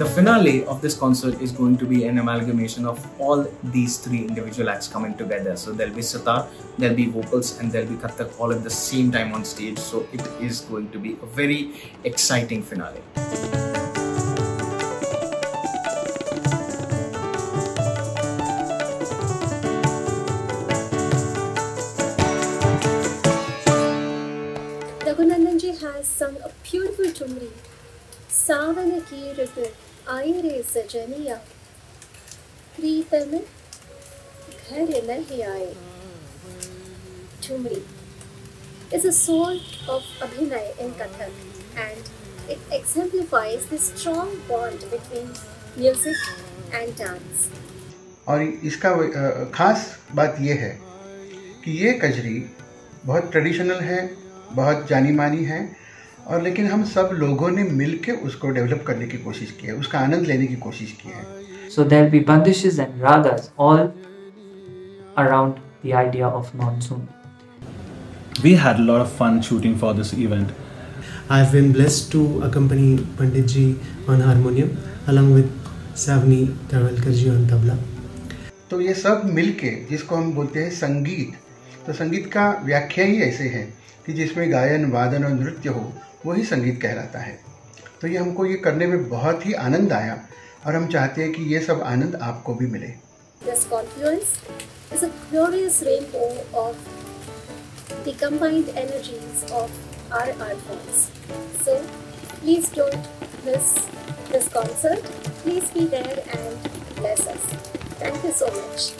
the finale of this concert is going to be an amalgamation of all these three individual acts coming together. So there'll be sitar, there'll be vocals, and there'll be kathak all at the same time on stage. So it is going to be a very exciting finale. Raghunandanji has sung a beautiful tumri, Savanaki River. आई रे सजनिया, प्रीत घर नहीं आए। Jhumri is a sort of abhinaya in Kathak and it exemplifies the strong bond between music and dance और इसका खास बात यह है कि ये कजरी बहुत ट्रेडिशनल है, बहुत जानी मानी है और लेकिन हम सब लोगों ने मिल के उसको डेवलप करने की कोशिश की है उसका आनंद लेने की कोशिश की है So there'll be bandishes and ragas all around the idea of monsoon. We had a lot of fun shooting for this event. I've been blessed to accompany Pandit ji on harmonium along with Savni Travalkar ji on tabla. तो ये सब मिल के जिसको हम बोलते हैं संगीत तो संगीत का व्याख्या ही ऐसे है कि जिसमें गायन, वादन और नृत्य हो वही संगीत कहलाता है तो ये हमको ये करने में बहुत ही आनंद आया और हम चाहते हैं कि ये सब आनंद आपको भी मिले please be there and bless us. Thank you so much.